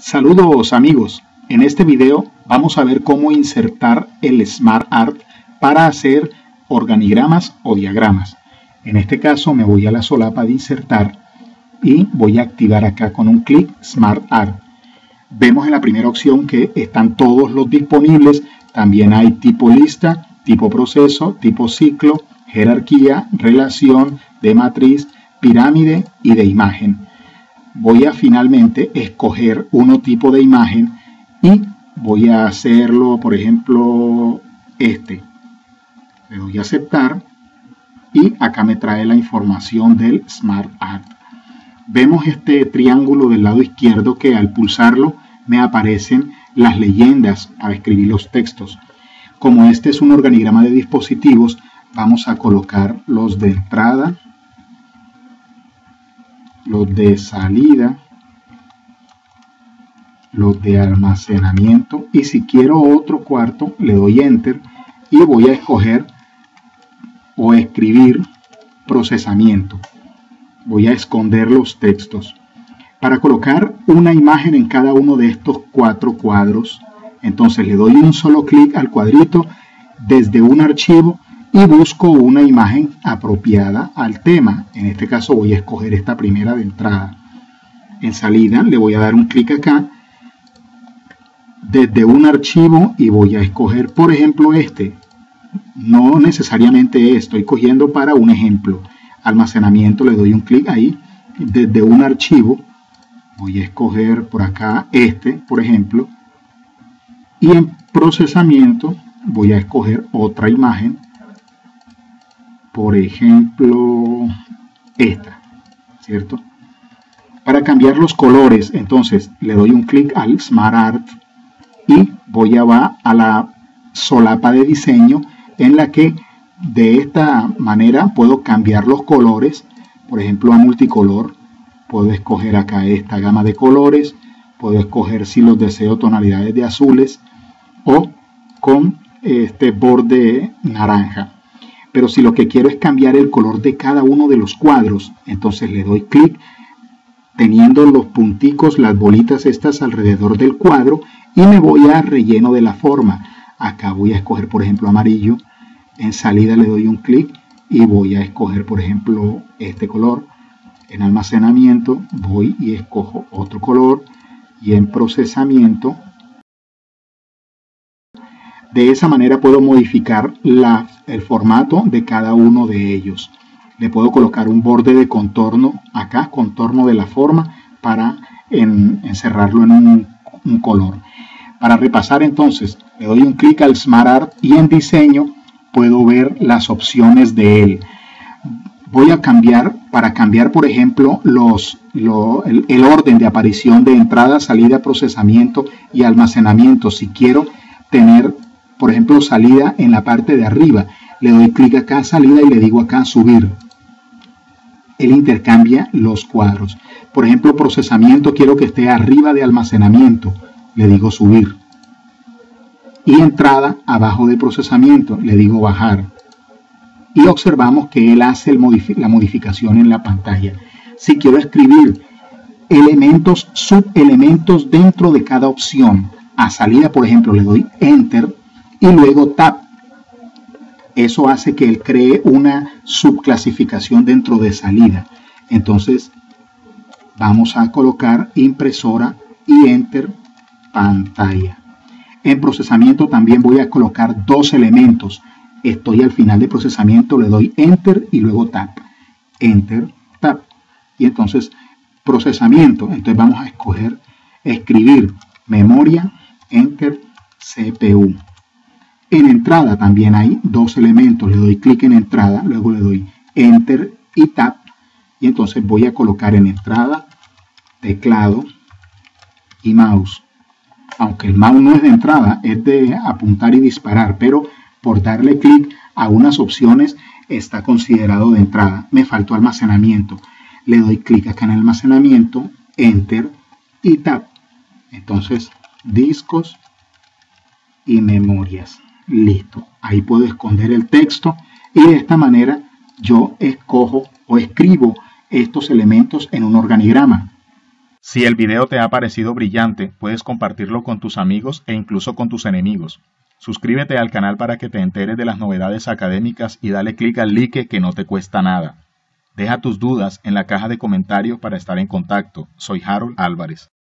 Saludos amigos, en este video vamos a ver cómo insertar el Smart Art para hacer organigramas o diagramas. En este caso me voy a la solapa de insertar y voy a activar acá con un clic Smart Art. Vemos en la primera opción que están todos los disponibles, también hay tipo lista, tipo proceso, tipo ciclo, jerarquía, relación, de matriz, pirámide y de imagen voy a finalmente escoger uno tipo de imagen y voy a hacerlo, por ejemplo, este. Le doy a aceptar y acá me trae la información del Smart Art. Vemos este triángulo del lado izquierdo que al pulsarlo me aparecen las leyendas para escribir los textos. Como este es un organigrama de dispositivos, vamos a colocar los de entrada, los de salida, los de almacenamiento y si quiero otro cuarto le doy enter y voy a escoger o escribir procesamiento. Voy a esconder los textos. Para colocar una imagen en cada uno de estos cuatro cuadros, entonces le doy un solo clic al cuadrito desde un archivo y busco una imagen apropiada al tema. En este caso voy a escoger esta primera de entrada. En salida le voy a dar un clic acá desde un archivo y voy a escoger por ejemplo este. No necesariamente estoy cogiendo para un ejemplo. Almacenamiento le doy un clic ahí. Desde un archivo voy a escoger por acá este por ejemplo. Y en procesamiento voy a escoger otra imagen por ejemplo, esta, ¿cierto? Para cambiar los colores, entonces le doy un clic al Smart Art y voy a, va a la solapa de diseño en la que de esta manera puedo cambiar los colores, por ejemplo a multicolor, puedo escoger acá esta gama de colores, puedo escoger si los deseo tonalidades de azules o con este borde naranja. Pero si lo que quiero es cambiar el color de cada uno de los cuadros, entonces le doy clic teniendo los punticos, las bolitas estas alrededor del cuadro y me voy a relleno de la forma. Acá voy a escoger, por ejemplo, amarillo. En salida le doy un clic y voy a escoger, por ejemplo, este color. En almacenamiento voy y escojo otro color y en procesamiento de esa manera puedo modificar el formato de cada uno de ellos. Le puedo colocar un borde de contorno acá, contorno de la forma, para encerrarlo en un, color. Para repasar entonces, le doy un clic al Smart Art y en diseño puedo ver las opciones de él. Voy a cambiar, para cambiar por ejemplo los, el, el, orden de aparición de entrada, salida, procesamiento y almacenamiento. Si quiero tener por ejemplo, salida en la parte de arriba. Le doy clic acá, salida, y le digo acá subir. Él intercambia los cuadros. Por ejemplo, procesamiento, quiero que esté arriba de almacenamiento. Le digo subir. Y entrada abajo de procesamiento. Le digo bajar. Y observamos que él hace la modificación en la pantalla. Si quiero escribir elementos, subelementos dentro de cada opción, a salida, por ejemplo, le doy Enter y luego Tab. Eso hace que él cree una subclasificación dentro de salida. Entonces, vamos a colocar impresora y Enter pantalla. En procesamiento también voy a colocar dos elementos. Estoy al final de procesamiento, le doy Enter y luego Tab. Enter, Tab. Y entonces, procesamiento. Entonces vamos a escoger, escribir memoria, Enter, CPU. En entrada también hay dos elementos. Le doy clic en entrada, luego le doy Enter y Tab. Y entonces voy a colocar en entrada teclado y mouse. Aunque el mouse no es de entrada, es de apuntar y disparar, pero por darle clic a unas opciones está considerado de entrada. Me faltó almacenamiento. Le doy clic acá en almacenamiento, Enter y Tab. Entonces, discos y memorias. Listo. Ahí puedo esconder el texto y de esta manera yo escojo o escribo estos elementos en un organigrama. Si el video te ha parecido brillante, puedes compartirlo con tus amigos e incluso con tus enemigos. Suscríbete al canal para que te enteres de las novedades académicas y dale clic al like que no te cuesta nada. Deja tus dudas en la caja de comentarios para estar en contacto. Soy Harold Álvarez.